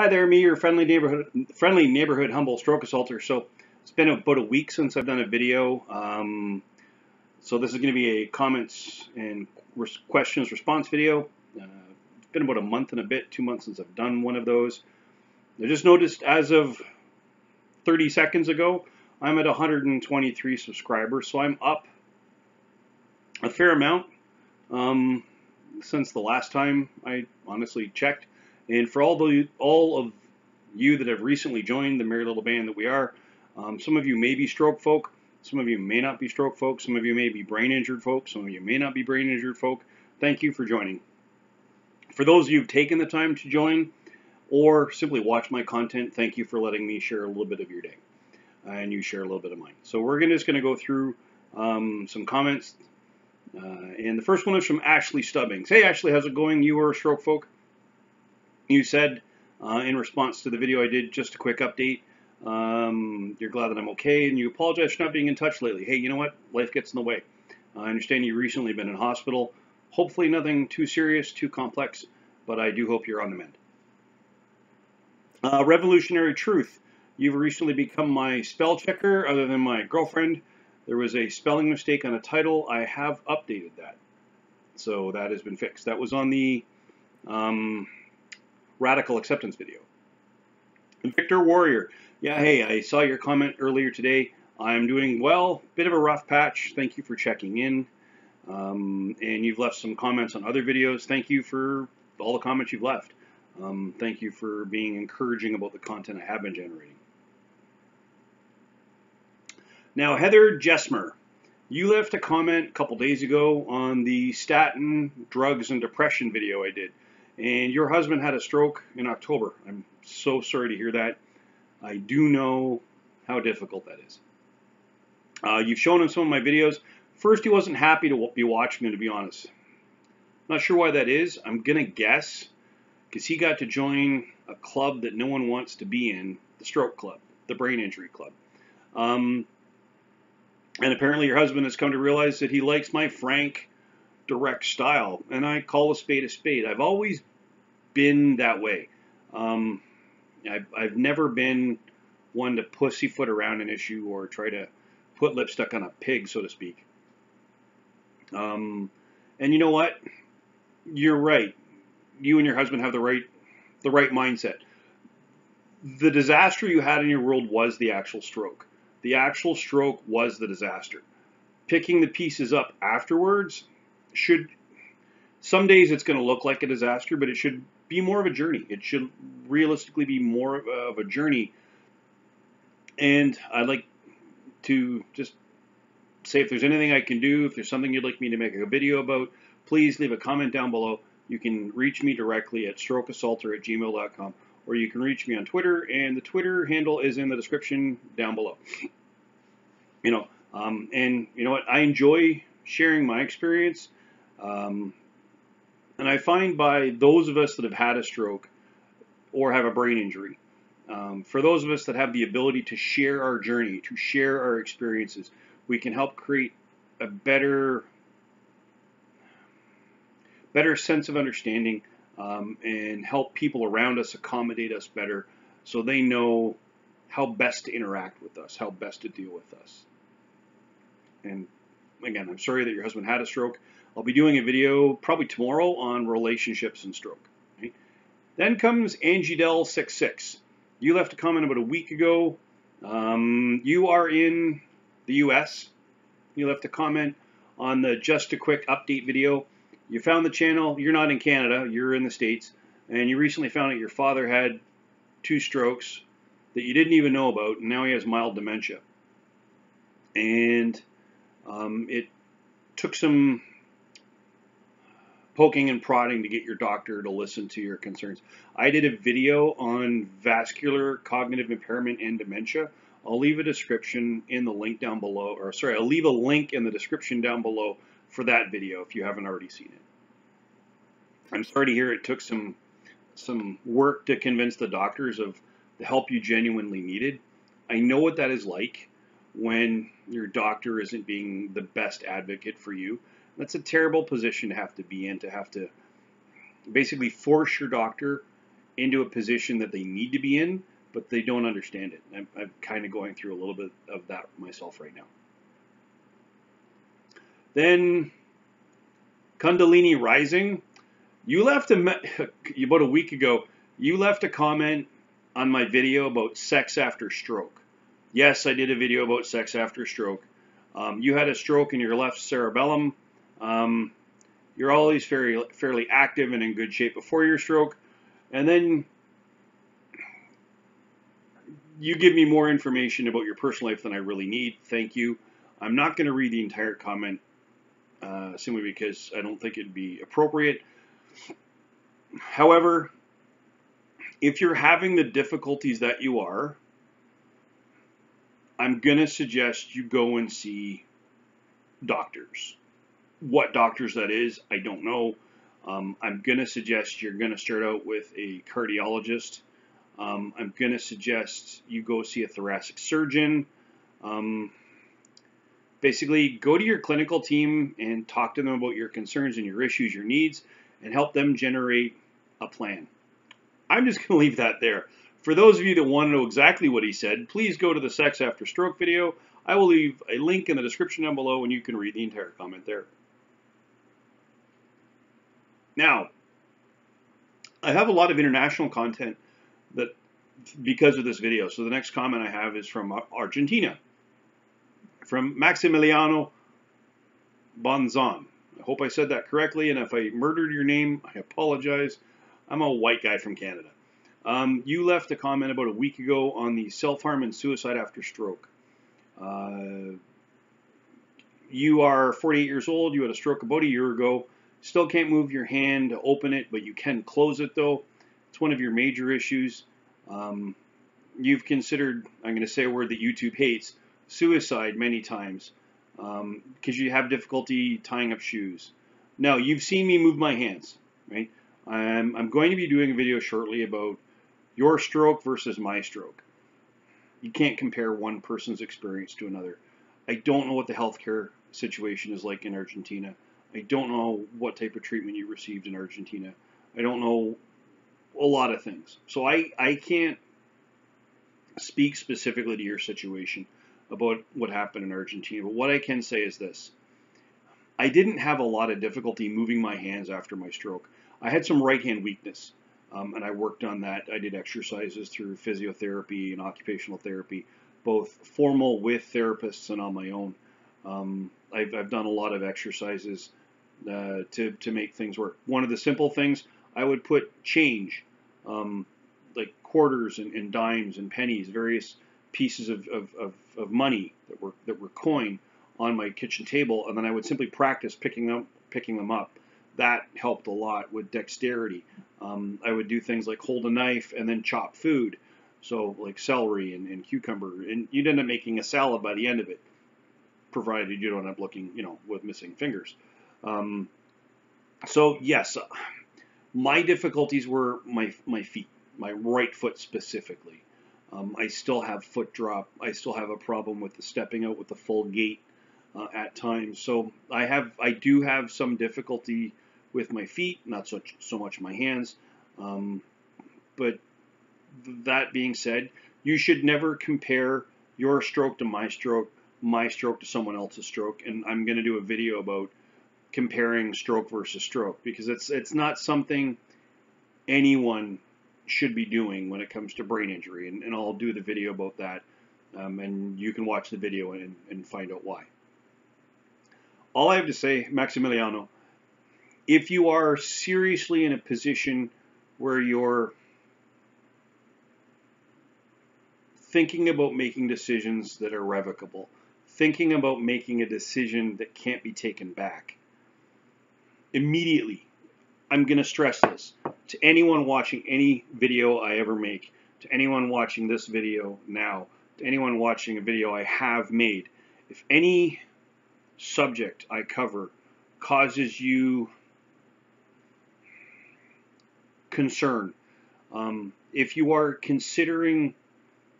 Hi there, me, your friendly neighborhood, friendly neighborhood humble stroke assaulter. So it's been about a week since I've done a video. Um, so this is going to be a comments and questions response video. Uh, it's been about a month and a bit, two months since I've done one of those. I just noticed as of 30 seconds ago, I'm at 123 subscribers, so I'm up a fair amount um, since the last time I honestly checked. And for all the all of you that have recently joined the merry little band that we are, um, some of you may be stroke folk, some of you may not be stroke folk, some of you may be brain injured folk, some of you may not be brain injured folk. Thank you for joining. For those of you who've taken the time to join or simply watch my content, thank you for letting me share a little bit of your day. and you share a little bit of mine. So we're gonna, just going to go through um, some comments. Uh, and the first one is from Ashley Stubbings. Hey Ashley, how's it going? You are a stroke folk. You said uh, in response to the video I did, just a quick update. Um, you're glad that I'm okay, and you apologize for not being in touch lately. Hey, you know what? Life gets in the way. I understand you recently been in hospital. Hopefully nothing too serious, too complex, but I do hope you're on the mend. Uh, Revolutionary Truth. You've recently become my spell checker other than my girlfriend. There was a spelling mistake on a title. I have updated that. So that has been fixed. That was on the um, radical acceptance video. Victor Warrior. Yeah, hey, I saw your comment earlier today. I'm doing well. Bit of a rough patch. Thank you for checking in. Um, and you've left some comments on other videos. Thank you for all the comments you've left. Um, thank you for being encouraging about the content I have been generating. Now, Heather Jessmer, you left a comment a couple days ago on the statin, drugs, and depression video I did. And your husband had a stroke in October. I'm so sorry to hear that. I do know how difficult that is. Uh, you've shown him some of my videos. First, he wasn't happy to be watching them, to be honest. Not sure why that is. I'm going to guess because he got to join a club that no one wants to be in, the stroke club, the brain injury club. Um, and apparently your husband has come to realize that he likes my frank, direct style. And I call a spade a spade. I've always been that way. Um, I've, I've never been one to pussyfoot around an issue or try to put lipstick on a pig, so to speak. Um, and you know what? You're right. You and your husband have the right the right mindset. The disaster you had in your world was the actual stroke. The actual stroke was the disaster. Picking the pieces up afterwards should some days it's going to look like a disaster, but it should be more of a journey. It should realistically be more of a journey. And I'd like to just say if there's anything I can do, if there's something you'd like me to make a video about, please leave a comment down below. You can reach me directly at strokeassaulter at gmail.com or you can reach me on Twitter, and the Twitter handle is in the description down below. You know, um, and you know what? I enjoy sharing my experience. Um, and I find by those of us that have had a stroke or have a brain injury, um, for those of us that have the ability to share our journey, to share our experiences, we can help create a better, better sense of understanding um, and help people around us accommodate us better so they know how best to interact with us, how best to deal with us. And again, I'm sorry that your husband had a stroke. I'll be doing a video probably tomorrow on relationships and stroke. Right? Then comes Angie Angidel66. You left a comment about a week ago. Um, you are in the US. You left a comment on the Just a Quick Update video. You found the channel. You're not in Canada. You're in the States. And you recently found out your father had two strokes that you didn't even know about, and now he has mild dementia. And um, it took some poking and prodding to get your doctor to listen to your concerns. I did a video on vascular cognitive impairment and dementia. I'll leave a description in the link down below, or sorry, I'll leave a link in the description down below for that video if you haven't already seen it. I'm sorry to hear it took some some work to convince the doctors of the help you genuinely needed. I know what that is like when your doctor isn't being the best advocate for you. That's a terrible position to have to be in, to have to basically force your doctor into a position that they need to be in, but they don't understand it. I'm, I'm kind of going through a little bit of that myself right now. Then Kundalini Rising, you left a about a week ago. You left a comment on my video about sex after stroke. Yes, I did a video about sex after stroke. Um, you had a stroke in your left cerebellum. Um, you're always fairly, fairly active and in good shape before your stroke. And then you give me more information about your personal life than I really need. Thank you. I'm not going to read the entire comment uh, simply because I don't think it'd be appropriate. However, if you're having the difficulties that you are, I'm going to suggest you go and see doctors. What doctors that is, I don't know. Um, I'm going to suggest you're going to start out with a cardiologist. Um, I'm going to suggest you go see a thoracic surgeon. Um, basically, go to your clinical team and talk to them about your concerns and your issues, your needs, and help them generate a plan. I'm just going to leave that there. For those of you that want to know exactly what he said, please go to the Sex After Stroke video. I will leave a link in the description down below and you can read the entire comment there. Now, I have a lot of international content that because of this video. So the next comment I have is from Argentina, from Maximiliano Bonzon. I hope I said that correctly, and if I murdered your name, I apologize. I'm a white guy from Canada. Um, you left a comment about a week ago on the self-harm and suicide after stroke. Uh, you are 48 years old. You had a stroke about a year ago. Still can't move your hand to open it, but you can close it though. It's one of your major issues. Um, you've considered, I'm going to say a word that YouTube hates, suicide many times because um, you have difficulty tying up shoes. Now, you've seen me move my hands, right? I'm, I'm going to be doing a video shortly about your stroke versus my stroke. You can't compare one person's experience to another. I don't know what the healthcare situation is like in Argentina. I don't know what type of treatment you received in Argentina. I don't know a lot of things. So I, I can't speak specifically to your situation about what happened in Argentina. But what I can say is this. I didn't have a lot of difficulty moving my hands after my stroke. I had some right hand weakness. Um, and I worked on that. I did exercises through physiotherapy and occupational therapy, both formal with therapists and on my own. Um, I've, I've, done a lot of exercises uh, to, to make things work. One of the simple things, I would put change, um, like quarters and, and, dimes and pennies, various pieces of, of, of, of, money that were, that were coin on my kitchen table, and then I would simply practice picking them, picking them up that helped a lot with dexterity. Um, I would do things like hold a knife and then chop food, so like celery and, and, cucumber, and you'd end up making a salad by the end of it, provided you don't end up looking, you know, with missing fingers. Um, so yes, my difficulties were my my feet, my right foot specifically. Um, I still have foot drop. I still have a problem with the stepping out with the full gait uh, at times. So I have I do have some difficulty with my feet, not so, so much my hands. Um, but that being said, you should never compare your stroke to my stroke, my stroke to someone else's stroke. And I'm going to do a video about comparing stroke versus stroke because it's it's not something anyone should be doing when it comes to brain injury. And, and I'll do the video about that. Um, and you can watch the video and, and find out why. All I have to say, Maximiliano, if you are seriously in a position where you're thinking about making decisions that are revocable, thinking about making a decision that can't be taken back, immediately, I'm going to stress this to anyone watching any video I ever make, to anyone watching this video now, to anyone watching a video I have made, if any subject I cover causes you concern. Um, if you are considering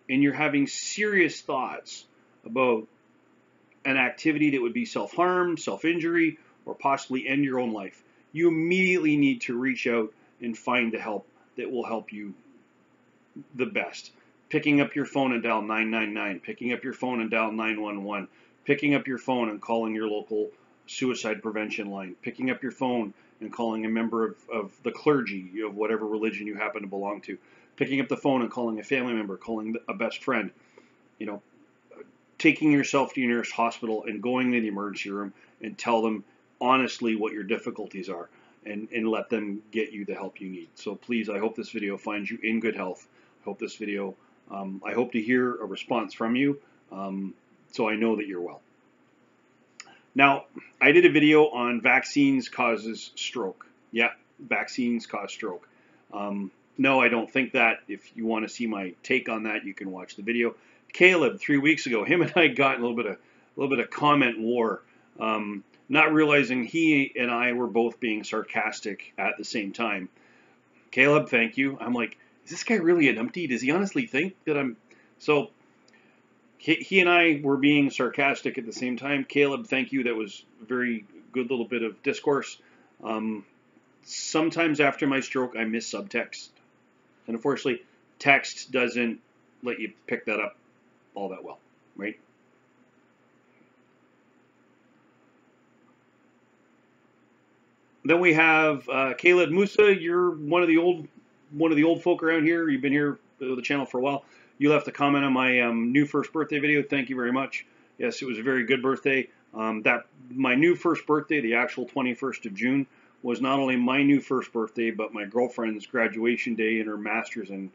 and you're having serious thoughts about an activity that would be self-harm, self-injury, or possibly end your own life, you immediately need to reach out and find the help that will help you the best. Picking up your phone and dial 999, picking up your phone and dial 911, picking up your phone and calling your local suicide prevention line, picking up your phone and calling a member of, of the clergy of whatever religion you happen to belong to, picking up the phone and calling a family member, calling a best friend, you know, taking yourself to your nearest hospital and going to the emergency room and tell them honestly what your difficulties are and, and let them get you the help you need. So please, I hope this video finds you in good health. I hope this video, um, I hope to hear a response from you um, so I know that you're well. Now, I did a video on vaccines causes stroke. Yeah, vaccines cause stroke. Um, no, I don't think that. If you want to see my take on that, you can watch the video. Caleb, three weeks ago, him and I got a little bit of a little bit of comment war. Um, not realizing he and I were both being sarcastic at the same time. Caleb, thank you. I'm like, is this guy really an numpty? Does he honestly think that I'm so? He, he and I were being sarcastic at the same time. Caleb, thank you. That was a very good little bit of discourse. Um, sometimes after my stroke, I miss subtext. And unfortunately, text doesn't let you pick that up all that well, right? Then we have uh, Caleb Musa. You're one of the old one of the old folk around here. You've been here with the channel for a while. You left a comment on my um, new first birthday video. Thank you very much. Yes, it was a very good birthday. Um, that my new first birthday, the actual 21st of June, was not only my new first birthday, but my girlfriend's graduation day and her master's in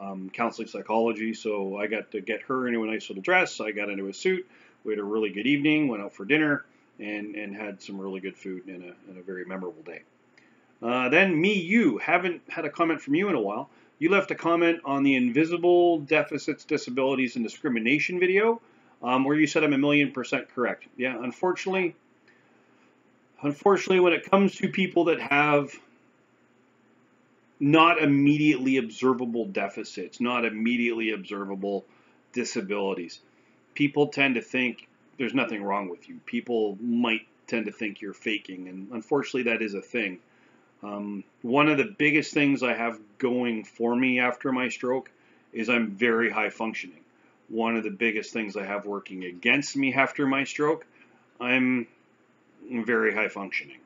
um, counseling psychology. So I got to get her into a nice little dress. I got into a suit. We had a really good evening. Went out for dinner and and had some really good food in a, a very memorable day. Uh, then me, you haven't had a comment from you in a while. You left a comment on the invisible deficits, disabilities, and discrimination video, um, where you said I'm a million percent correct. Yeah, unfortunately, unfortunately, when it comes to people that have not immediately observable deficits, not immediately observable disabilities, people tend to think there's nothing wrong with you. People might tend to think you're faking, and unfortunately, that is a thing. Um, one of the biggest things I have going for me after my stroke is I'm very high functioning. One of the biggest things I have working against me after my stroke, I'm very high functioning.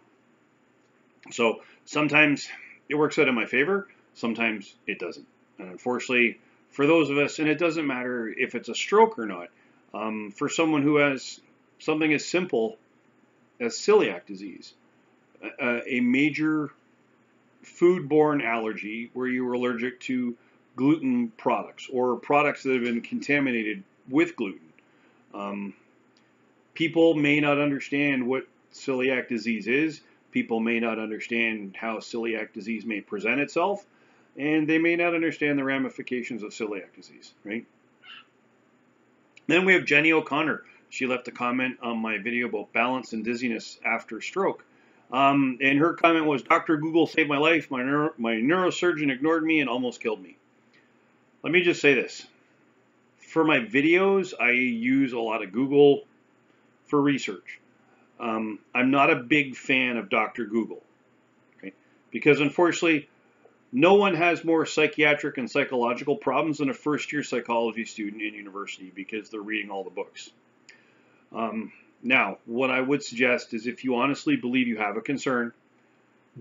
So sometimes it works out in my favor, sometimes it doesn't. And unfortunately, for those of us, and it doesn't matter if it's a stroke or not, um, for someone who has something as simple as celiac disease, a, a major foodborne allergy where you are allergic to gluten products or products that have been contaminated with gluten. Um, people may not understand what celiac disease is. People may not understand how celiac disease may present itself, and they may not understand the ramifications of celiac disease, right? Then we have Jenny O'Connor. She left a comment on my video about balance and dizziness after stroke. Um, and her comment was, Dr. Google saved my life. My, neuro, my neurosurgeon ignored me and almost killed me. Let me just say this. For my videos, I use a lot of Google for research. Um, I'm not a big fan of Dr. Google. Okay? Because unfortunately, no one has more psychiatric and psychological problems than a first year psychology student in university because they're reading all the books. Um, now, what I would suggest is if you honestly believe you have a concern,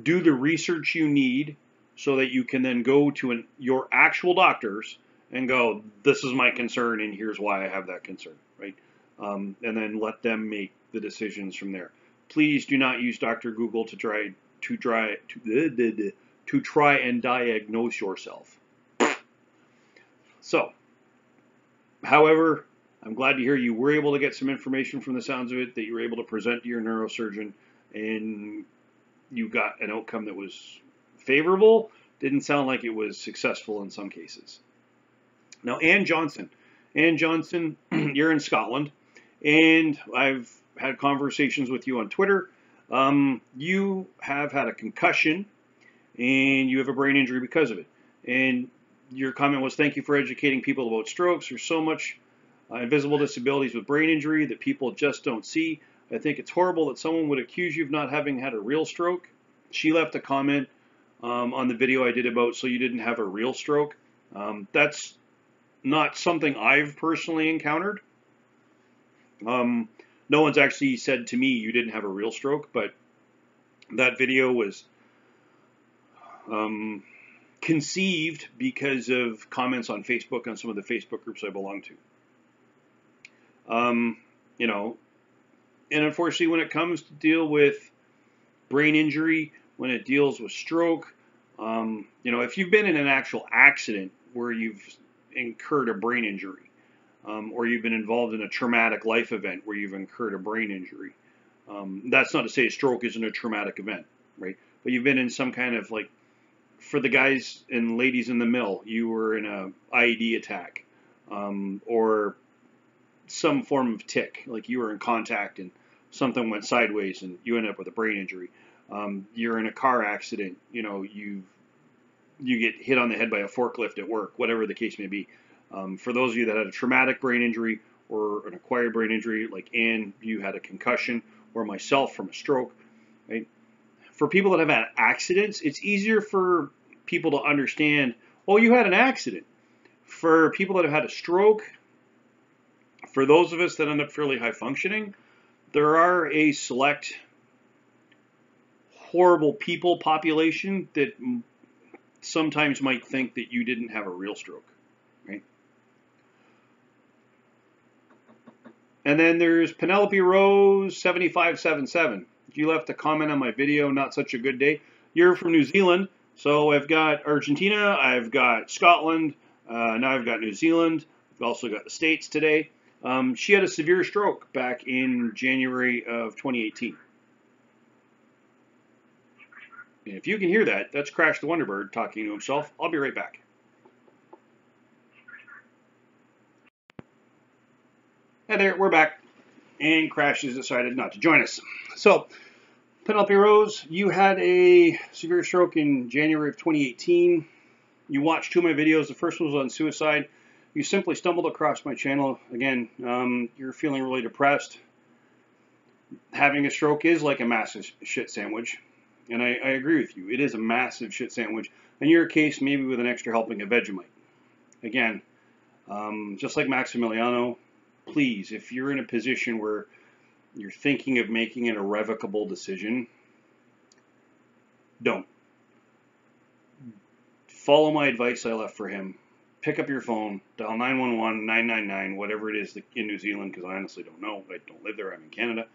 do the research you need so that you can then go to an, your actual doctors and go, this is my concern and here's why I have that concern, right? Um, and then let them make the decisions from there. Please do not use Dr. Google to try to try to, to try and diagnose yourself. So, however, I'm glad to hear you were able to get some information from the sounds of it, that you were able to present to your neurosurgeon, and you got an outcome that was favorable. Didn't sound like it was successful in some cases. Now, Ann Johnson. Ann Johnson, you're in Scotland, and I've had conversations with you on Twitter. Um, you have had a concussion, and you have a brain injury because of it. And your comment was, thank you for educating people about strokes. There's so much uh, invisible disabilities with brain injury that people just don't see. I think it's horrible that someone would accuse you of not having had a real stroke. She left a comment um, on the video I did about so you didn't have a real stroke. Um, that's not something I've personally encountered. Um, no one's actually said to me you didn't have a real stroke, but that video was um, conceived because of comments on Facebook on some of the Facebook groups I belong to. Um, you know, and unfortunately, when it comes to deal with brain injury, when it deals with stroke, um, you know, if you've been in an actual accident where you've incurred a brain injury, um, or you've been involved in a traumatic life event where you've incurred a brain injury, um, that's not to say a stroke isn't a traumatic event, right? But you've been in some kind of like, for the guys and ladies in the mill, you were in a IED attack, um, or some form of tick, like you were in contact and something went sideways and you end up with a brain injury. Um, you're in a car accident, you know, you you get hit on the head by a forklift at work, whatever the case may be. Um, for those of you that had a traumatic brain injury or an acquired brain injury, like Anne, you had a concussion, or myself from a stroke, right? For people that have had accidents, it's easier for people to understand, oh, you had an accident. For people that have had a stroke, for those of us that end up fairly high functioning, there are a select horrible people population that sometimes might think that you didn't have a real stroke, right? And then there's Penelope Rose 7577. You left a comment on my video, not such a good day. You're from New Zealand, so I've got Argentina, I've got Scotland, uh, now I've got New Zealand, We've also got the States today. Um, she had a severe stroke back in January of 2018. And if you can hear that, that's Crash the Wonderbird talking to himself. I'll be right back. Hey there, we're back. And Crash has decided not to join us. So, Penelope Rose, you had a severe stroke in January of 2018. You watched two of my videos. The first one was on suicide you simply stumbled across my channel, again, um, you're feeling really depressed, having a stroke is like a massive shit sandwich. And I, I, agree with you. It is a massive shit sandwich. In your case, maybe with an extra helping of Vegemite. Again, um, just like Maximiliano, please, if you're in a position where you're thinking of making an irrevocable decision, don't. Follow my advice I left for him pick up your phone, dial 911, 999, whatever it is in New Zealand, because I honestly don't know. I don't live there. I'm in Canada.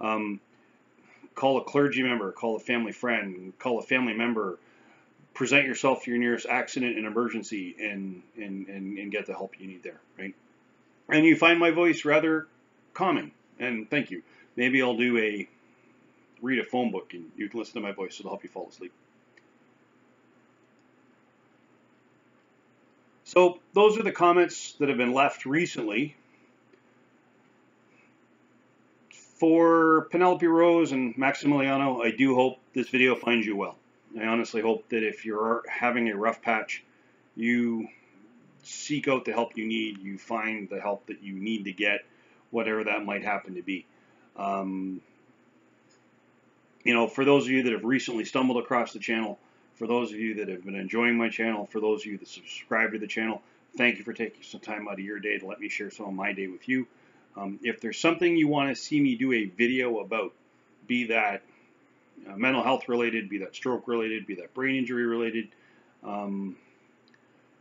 Um, call a clergy member, call a family friend, call a family member. Present yourself to your nearest accident and emergency, and, and, and, and get the help you need there, right? And you find my voice rather calming, and thank you. Maybe I'll do a read a phone book, and you can listen to my voice. It'll help you fall asleep. So those are the comments that have been left recently. For Penelope Rose and Maximiliano, I do hope this video finds you well. I honestly hope that if you're having a rough patch, you seek out the help you need, you find the help that you need to get, whatever that might happen to be. Um, you know, for those of you that have recently stumbled across the channel, for those of you that have been enjoying my channel, for those of you that subscribe to the channel, thank you for taking some time out of your day to let me share some of my day with you. Um, if there's something you want to see me do a video about, be that uh, mental health related, be that stroke related, be that brain injury related, um,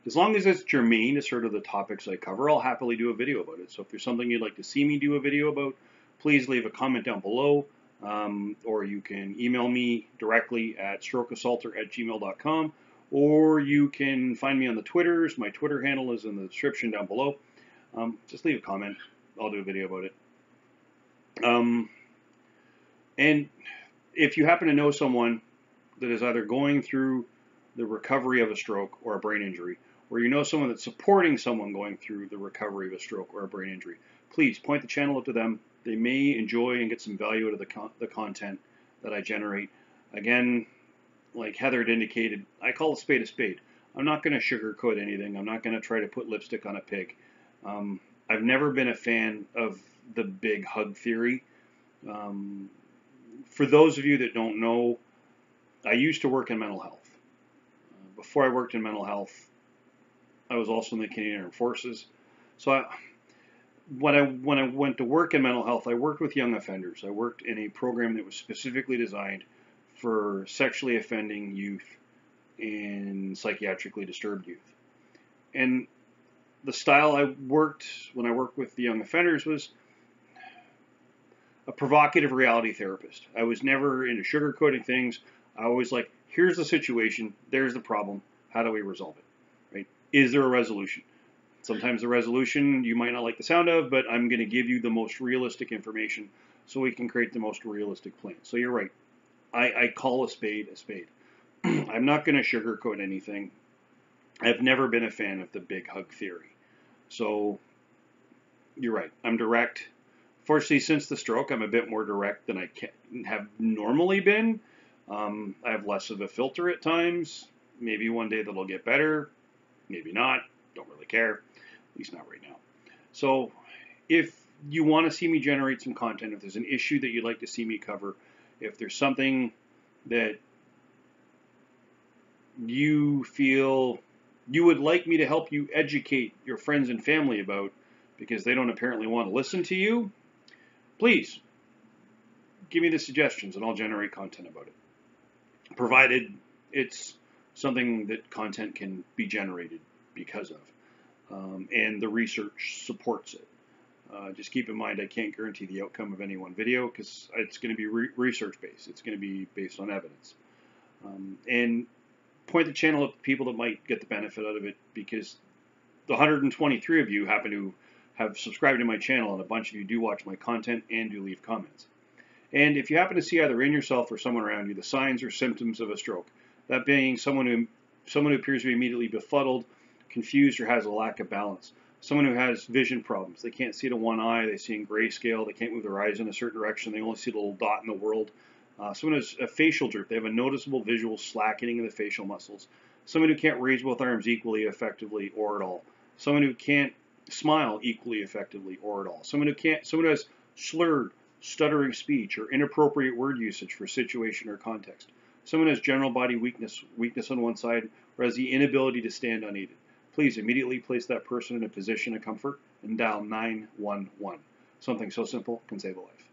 as long as it's germane to sort of the topics I cover, I'll happily do a video about it. So if there's something you'd like to see me do a video about, please leave a comment down below. Um, or you can email me directly at strokeassaulter at gmail.com, or you can find me on the Twitters. My Twitter handle is in the description down below. Um, just leave a comment. I'll do a video about it. Um, and if you happen to know someone that is either going through the recovery of a stroke or a brain injury, or you know someone that's supporting someone going through the recovery of a stroke or a brain injury, please point the channel up to them they may enjoy and get some value out of the, con the content that I generate. Again, like Heather had indicated, I call a spade a spade. I'm not going to sugarcoat anything. I'm not going to try to put lipstick on a pig. Um, I've never been a fan of the big hug theory. Um, for those of you that don't know, I used to work in mental health. before I worked in mental health, I was also in the Canadian Armed Forces. So I, when I when I went to work in mental health, I worked with young offenders. I worked in a program that was specifically designed for sexually offending youth and psychiatrically disturbed youth. And the style I worked when I worked with the young offenders was a provocative reality therapist. I was never into sugarcoating things. I always like, here's the situation, there's the problem, how do we resolve it? Is there a resolution? Sometimes the resolution you might not like the sound of, but I'm going to give you the most realistic information so we can create the most realistic plan. So you're right. I, I call a spade a spade. I'm not going to sugarcoat anything. I've never been a fan of the big hug theory. So you're right. I'm direct. Fortunately, since the stroke, I'm a bit more direct than I have normally been. Um, I have less of a filter at times. Maybe one day that'll get better. Maybe not. Don't really care. At least not right now. So if you want to see me generate some content, if there's an issue that you'd like to see me cover, if there's something that you feel you would like me to help you educate your friends and family about because they don't apparently want to listen to you, please give me the suggestions and I'll generate content about it. Provided it's something that content can be generated because of. Um, and the research supports it. Uh, just keep in mind, I can't guarantee the outcome of any one video because it's going to be re research based. It's going to be based on evidence. Um, and point the channel at people that might get the benefit out of it because the 123 of you happen to have subscribed to my channel and a bunch of you do watch my content and do leave comments. And if you happen to see either in yourself or someone around you the signs or symptoms of a stroke, that being someone who someone who appears to be immediately befuddled, confused, or has a lack of balance, someone who has vision problems, they can't see to one eye, they see in grayscale, they can't move their eyes in a certain direction, they only see a little dot in the world, uh, someone who has a facial droop, they have a noticeable visual slackening of the facial muscles. Someone who can't raise both arms equally effectively or at all. Someone who can't smile equally effectively or at all. Someone who can't, someone who has slurred, stuttering speech or inappropriate word usage for situation or context. Someone has general body weakness, weakness on one side, or has the inability to stand unaided. Please immediately place that person in a position of comfort and dial 911. Something so simple can save a life.